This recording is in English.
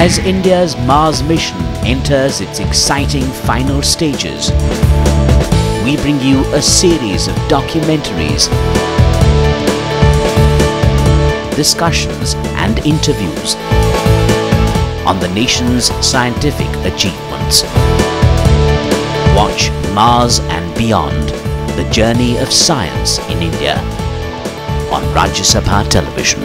As India's Mars mission enters its exciting final stages, we bring you a series of documentaries, discussions and interviews on the nation's scientific achievements. Watch Mars and Beyond, the journey of science in India on Rajya Sabha Television.